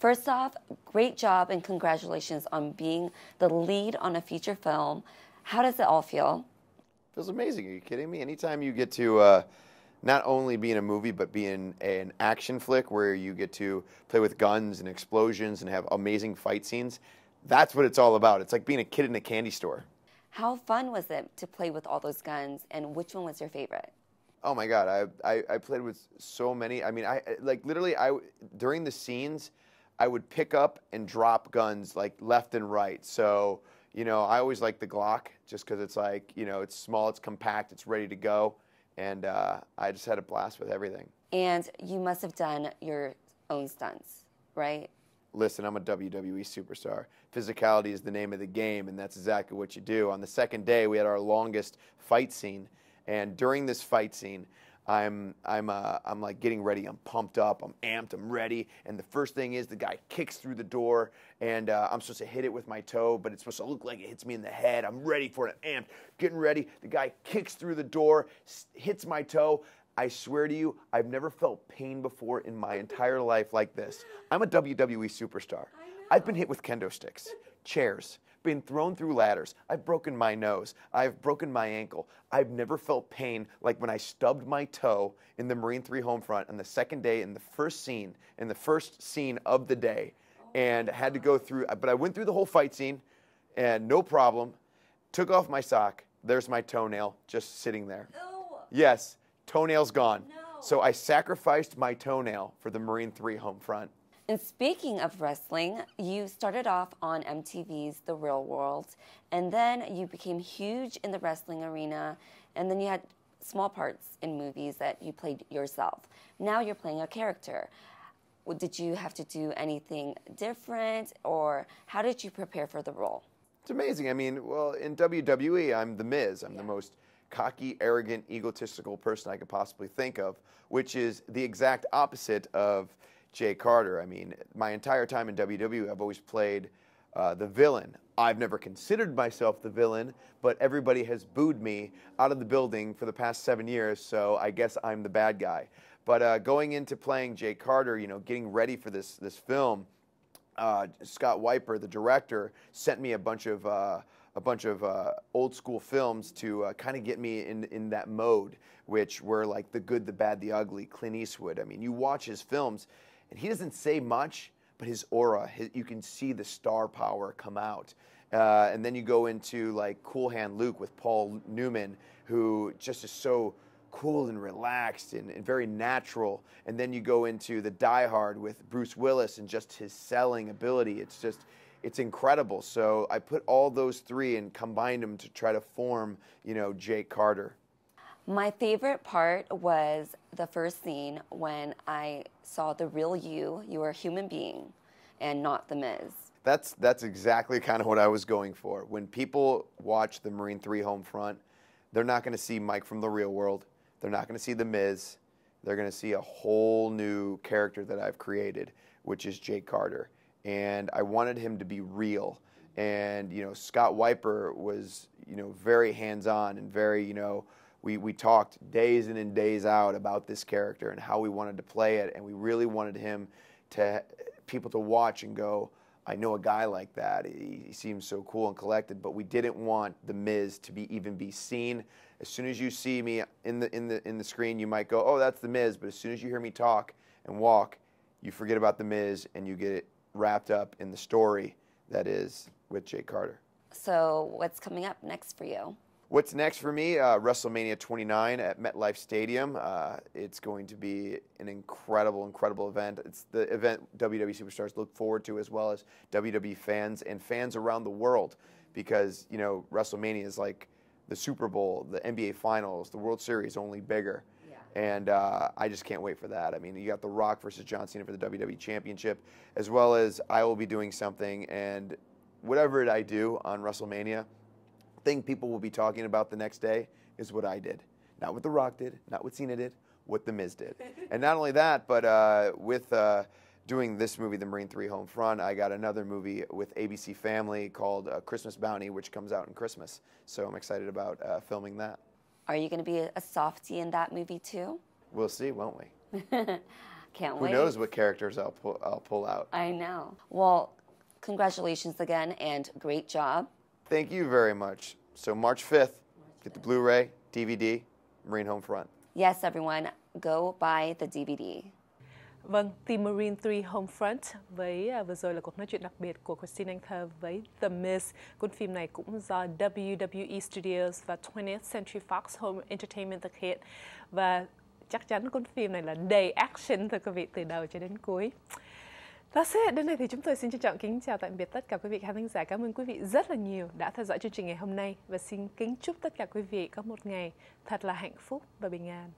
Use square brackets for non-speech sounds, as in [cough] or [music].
First off, great job and congratulations on being the lead on a feature film. How does it all feel? Feels amazing. Are you kidding me? Anytime you get to uh, not only be in a movie, but be in an action flick where you get to play with guns and explosions and have amazing fight scenes, that's what it's all about. It's like being a kid in a candy store. How fun was it to play with all those guns, and which one was your favorite? Oh my God, I, I, I played with so many. I mean, I like literally, I during the scenes, I would pick up and drop guns like left and right. So, you know, I always like the Glock just because it's like, you know, it's small, it's compact, it's ready to go. And uh, I just had a blast with everything. And you must have done your own stunts, right? Listen, I'm a WWE superstar. Physicality is the name of the game, and that's exactly what you do. On the second day, we had our longest fight scene. And during this fight scene, I'm I'm uh, I'm like getting ready. I'm pumped up. I'm amped. I'm ready. And the first thing is the guy kicks through the door, and uh, I'm supposed to hit it with my toe, but it's supposed to look like it hits me in the head. I'm ready for it. I'm amped, getting ready. The guy kicks through the door, hits my toe. I swear to you, I've never felt pain before in my entire life like this. I'm a WWE superstar. I've been hit with kendo sticks, chairs, been thrown through ladders. I've broken my nose. I've broken my ankle. I've never felt pain like when I stubbed my toe in the Marine 3 home front on the second day in the first scene, in the first scene of the day, and had to go through. But I went through the whole fight scene, and no problem. Took off my sock. There's my toenail just sitting there. Yes, toenail's gone. No. So I sacrificed my toenail for the Marine 3 home front. And speaking of wrestling, you started off on MTV's The Real World, and then you became huge in the wrestling arena, and then you had small parts in movies that you played yourself. Now you're playing a character. Did you have to do anything different, or how did you prepare for the role? It's amazing. I mean, well, in WWE, I'm the Miz. I'm the most cocky, arrogant, egotistical person I could possibly think of, which is the exact opposite of Jake Carter. I mean, my entire time in WWE, I've always played uh, the villain. I've never considered myself the villain, but everybody has booed me out of the building for the past seven years, so I guess I'm the bad guy. But uh, going into playing Jake Carter, you know, getting ready for this this film, uh, Scott Wiper, the director, sent me a bunch of uh, a bunch of uh, old school films to uh, kind of get me in in that mode, which were like the good, the bad, the ugly. Clint Eastwood. I mean, you watch his films, and he doesn't say much, but his aura, his, you can see the star power come out. Uh, and then you go into like Cool Hand Luke with Paul Newman, who just is so cool and relaxed and, and, very natural. And then you go into the Die Hard with Bruce Willis and just his selling ability. It's just, it's incredible. So I put all those three and combined them to try to form, you know, Jake Carter. My favorite part was the first scene when I saw the real you. You were a human being and not the Miz. That's that's exactly kind of what I was going for. When people watch the Marine 3 home front, they're not going to see Mike from the real world. They're not going to see the Miz. They're going to see a whole new character that I've created, which is Jake Carter. And I wanted him to be real. And you know, Scott Wiper was, you know, very hands-on and very, you know, we, we talked days in and days out about this character and how we wanted to play it, and we really wanted him to people to watch and go, I know a guy like that. He, he, seems so cool and collected, but we didn't want the Miz to be even be seen. As soon as you see me in the in the in the screen, you might go, "Oh, that's the Miz," but as soon as you hear me talk and walk, you forget about the Miz and you get wrapped up in the story that is with Jake Carter. So, what's coming up next for you? What's next for me? Uh, WrestleMania 29 at MetLife Stadium. Uh, it's going to be an incredible, incredible event. It's the event WWE superstars look forward to, as well as WWE fans and fans around the world, because you know WrestleMania is like the Super Bowl, the NBA Finals, the World Series, only bigger. Yeah. And uh, I just can't wait for that. I mean, you got The Rock versus John Cena for the WWE Championship, as well as I will be doing something, and whatever it I do on WrestleMania thing people will be talking about the next day is what I did. Not what The Rock did, not what Cena did, what The Miz did. [laughs] and not only that, but uh, with uh, doing this movie, The Marine 3 Home Front, I got another movie with ABC Family called uh, Christmas Bounty, which comes out in Christmas. So I'm excited about uh, filming that. Are you going to be a softie in that movie too? We'll see, won't we? [laughs] Can't Who wait. Who knows what characters I'll pull, I'll pull out. I know. Well, congratulations again and great job. Thank you very much. So March 5th, get the Blu-ray, DVD, Marine Homefront. Yes, everyone, go buy the DVD. Vâng, Team Marine 3 Homefront với à, vừa rồi là cuộc nói chuyện đặc biệt của Christine Anker với The Miz. Cuốn phim này cũng do WWE Studios và 20th Century Fox Home Entertainment thực hiện và chắc chắn cuốn phim này là đầy action thưa quý vị từ đầu cho đến cuối. That's it. Đến đây thì chúng tôi xin trân trọng kính chào tạm biệt tất cả quý vị khán thính giả. Cảm ơn quý vị rất là nhiều đã theo dõi chương trình ngày hôm nay và xin kính chúc tất cả quý vị có một ngày thật là hạnh phúc và bình an.